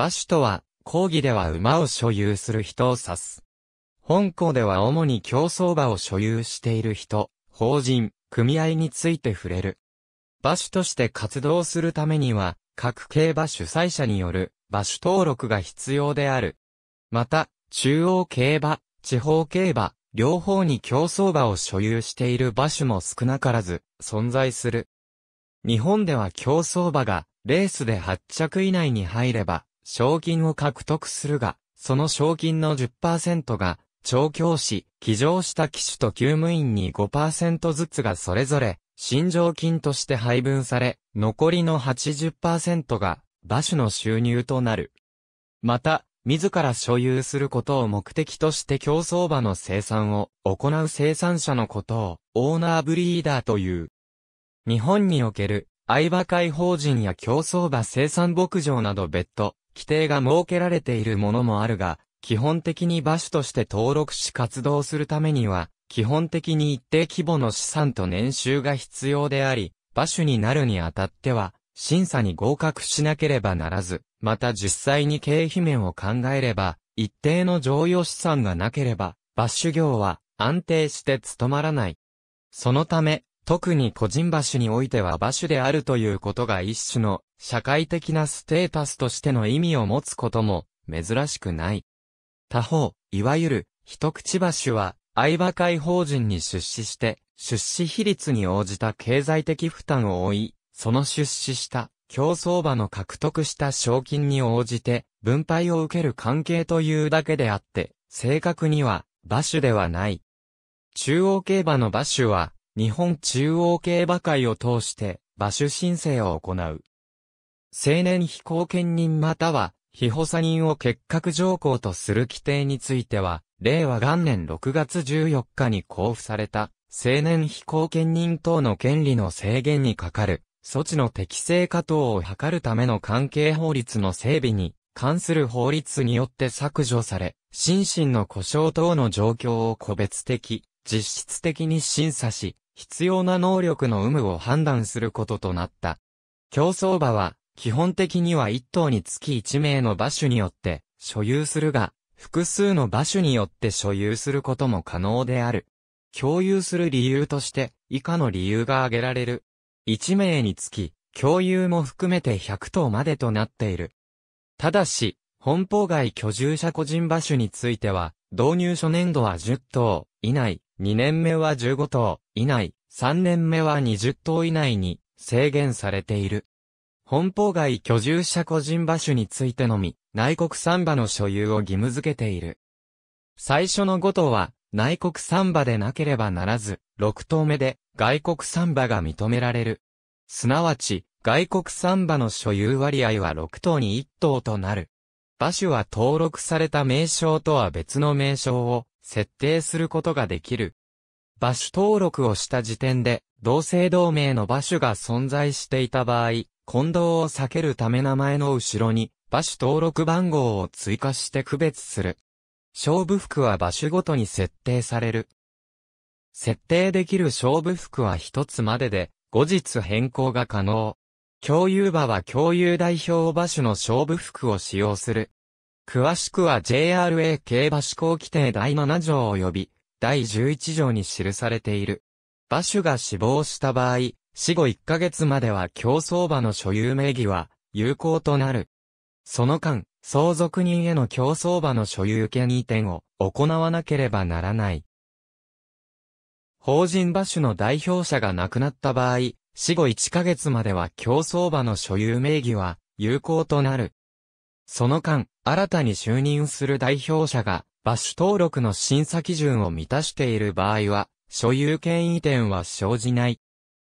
馬主とは、講義では馬を所有する人を指す。本校では主に競走馬を所有している人、法人、組合について触れる。馬主として活動するためには、各競馬主催者による馬主登録が必要である。また、中央競馬、地方競馬、両方に競走馬を所有している馬主も少なからず存在する。日本では競走馬がレースで8着以内に入れば賞金を獲得するが、その賞金の10%が調教師、騎乗した騎手と厩務員に5%ずつがそれぞれ新乗金として配分され、残りの80%が馬主の収入となる。また、自ら所有することを目的として競走馬の生産を行う生産者のことをオーナーブリーダーという。日本における相馬会法人や競走馬生産牧場など別途、規定が設けられているものもあるが、基本的に馬主として登録し活動するためには、基本的に一定規模の資産と年収が必要であり、馬主になるにあたっては、審査に合格しなければならず、また実際に経費面を考えれば、一定の剰余資産がなければ、馬主業は安定して務まらない。そのため、特に個人馬主においては馬主であるということが一種の社会的なステータスとしての意味を持つことも珍しくない。他方、いわゆる一口馬主は相馬会法人に出資して、出資比率に応じた経済的負担を負い、その出資した競走馬の獲得した賞金に応じて分配を受ける関係というだけであって、正確には馬主ではない。中央競馬の馬主は、日本中央競馬会を通して馬主申請を行う。青年非後見人または、非補佐人を結核条項とする規定については、令和元年6月14日に交付された、青年非公権人等の権利の制限にかかる、措置の適正化等を図るための関係法律の整備に、関する法律によって削除され、心身の故障等の状況を個別的、実質的に審査し、必要な能力の有無を判断することとなった。競走馬は、基本的には1頭につき1名の馬種によって所有するが、複数の馬種によって所有することも可能である。共有する理由として、以下の理由が挙げられる。1名につき、共有も含めて100頭までとなっている。ただし、本邦外居住者個人馬種については、導入初年度は10頭以内、2年目は15頭以内、3年目は20頭以内に制限されている。本邦外居住者個人馬種についてのみ、内国産馬の所有を義務付けている。最初の5頭は、内国産馬でなければならず、6頭目で外国産馬が認められる。すなわち、外国産馬の所有割合は6頭に1頭となる。馬種は登録された名称とは別の名称を設定することができる。馬種登録をした時点で、同姓同名の馬種が存在していた場合、混同を避けるため名前の後ろに、馬種登録番号を追加して区別する。勝負服は馬種ごとに設定される。設定できる勝負服は一つまでで、後日変更が可能。共有馬は共有代表馬種の勝負服を使用する。詳しくは JRA 競馬施行規定第7条及び第11条に記されている。馬種が死亡した場合、死後1ヶ月までは競走馬の所有名義は有効となる。その間、相続人への競走馬の所有権移転を行わなければならない。法人馬主の代表者が亡くなった場合、死後1ヶ月までは競走馬の所有名義は有効となる。その間、新たに就任する代表者が馬主登録の審査基準を満たしている場合は、所有権移転は生じない。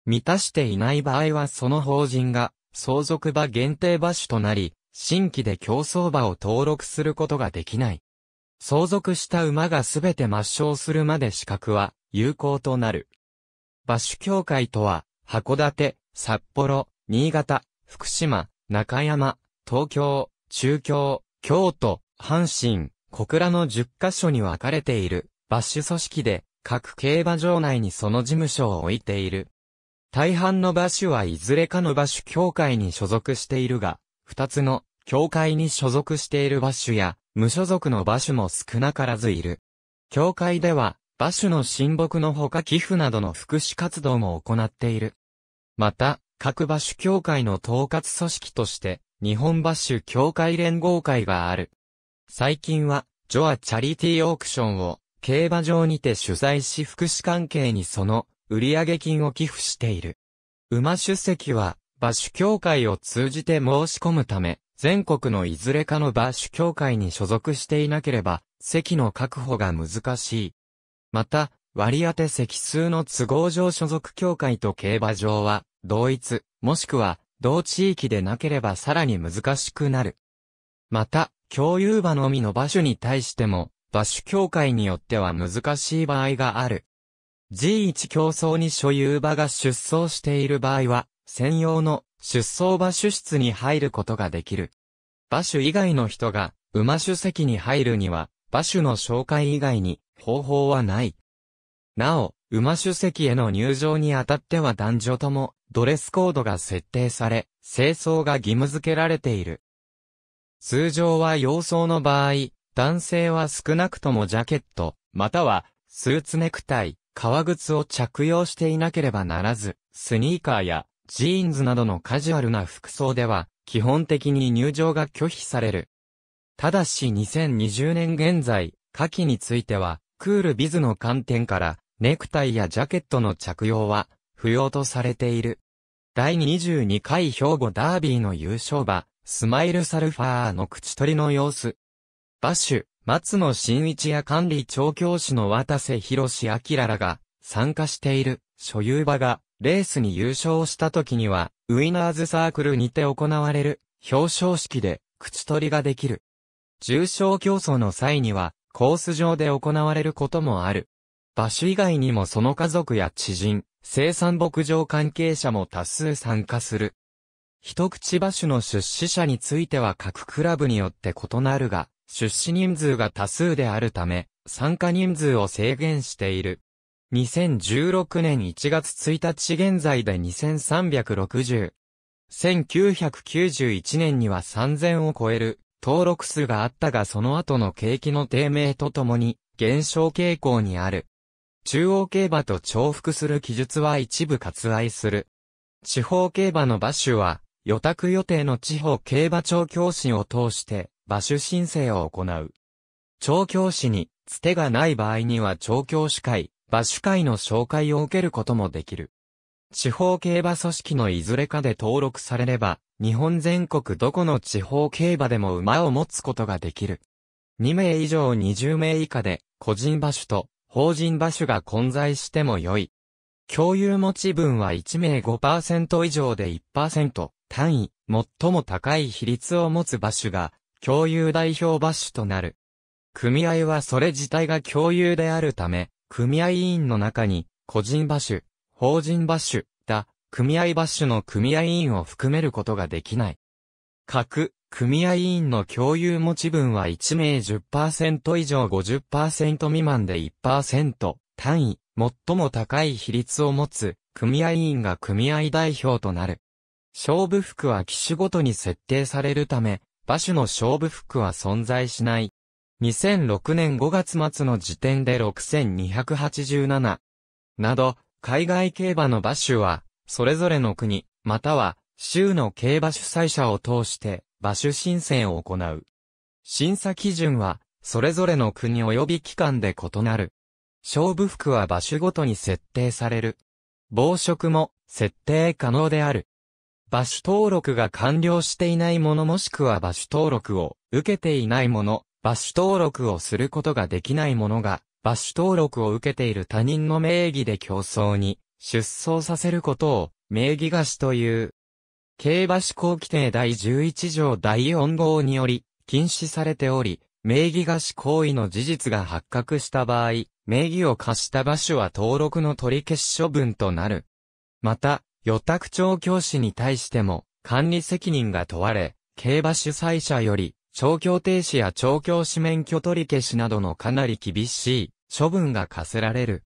満たしていない場合はその法人が相続馬限定馬主となり、新規で競走馬を登録することができない。相続した馬がすべて抹消するまで資格は有効となる。馬主協会とは、函館、札幌、新潟、福島、中山、東京、中京、京都、阪神、小倉の10カ所に分かれている馬主組織で、各競馬場内にその事務所を置いている。大半の馬主はいずれかの馬主協会に所属しているが、二つの協会に所属している馬主や、無所属の馬主も少なからずいる。協会では、馬主の親睦のほか寄付などの福祉活動も行っている。また、各馬主協会の統括組織として、日本馬主協会連合会がある。最近は、ジョアチャリティーオークションを、競馬場にて主催し福祉関係にその、売上金を寄付している。馬主席は、馬主協会を通じて申し込むため、全国のいずれかの馬主協会に所属していなければ、席の確保が難しい。また、割り当て席数の都合上所属協会と競馬場は、同一、もしくは、同地域でなければさらに難しくなる。また、共有馬のみの馬主に対しても、馬主協会によっては難しい場合がある。G1 競争に所有馬が出走している場合は、専用の出走馬主室に入ることができる。馬主以外の人が馬主席に入るには、馬主の紹介以外に方法はない。なお、馬主席への入場にあたっては男女ともドレスコードが設定され、清掃が義務付けられている。通常は洋装の場合、男性は少なくともジャケット、またはスーツネクタイ、革靴を着用していなければならず、スニーカーやジーンズなどのカジュアルな服装では、基本的に入場が拒否される。ただし2020年現在、下記については、クールビズの観点から、ネクタイやジャケットの着用は、不要とされている。第22回兵庫ダービーの優勝馬、スマイルサルファーの口取りの様子。馬主、松野新一や管理調教師の渡瀬博士明らが参加している所有馬がレースに優勝した時には、ウィナーズサークルにて行われる表彰式で口取りができる。重賞競争の際には、コース上で行われることもある。馬主以外にもその家族や知人、生産牧場関係者も多数参加する。一口馬主の出資者については各クラブによって異なるが、出資人数が多数であるため、参加人数を制限している。2016年1月1日現在で2360。1991年には3000を超える登録数があったがその後の景気の低迷とともに減少傾向にある。中央競馬と重複する記述は一部割愛する。地方競馬の馬主は予託予定の地方競馬調教師を通して馬主申請を行う。調教師につてがない場合には調教師会、馬主会の紹介を受けることもできる。地方競馬組織のいずれかで登録されれば、日本全国どこの地方競馬でも馬を持つことができる。2名以上20名以下で、個人馬主と法人馬主が混在しても良い。共有持ち分は1名5%以上で1%単位、最も高い比率を持つ馬主が、共有代表馬主となる。組合はそれ自体が共有であるため、組合委員の中に、個人馬主、法人馬主、だ、組合馬主の組合委員を含めることができない。各、組合委員の共有持ち分は1名10%以上50%未満で1%単位、最も高い比率を持つ、組合委員が組合代表となる。勝負服は機種ごとに設定されるため、馬主の勝負服は存在しない。2006年5月末の時点で6287。など、海外競馬の馬主は、それぞれの国、または、州の競馬主催者を通して、馬主申請を行う。審査基準は、それぞれの国及び機関で異なる。勝負服は馬主ごとに設定される。防飾も、設定可能である。馬主登録が完了していないものもしくは馬主登録を受けていないもの、馬主登録をすることができない者が、馬主登録を受けている他人の名義で競争に出走させることを名義貸しという。競馬施行規定第11条第4号により禁止されており、名義貸し行為の事実が発覚した場合、名義を貸した馬主は登録の取り消し処分となる。また、予託調教師に対しても管理責任が問われ、競馬主催者より調教停止や調教師免許取り消しなどのかなり厳しい処分が課せられる。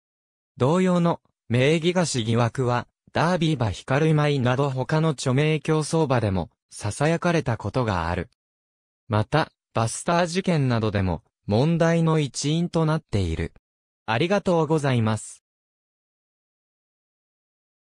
同様の名義貸し疑惑は、ダービー馬光舞など他の著名競争馬でも囁かれたことがある。また、バスター事件などでも問題の一因となっている。ありがとうございます。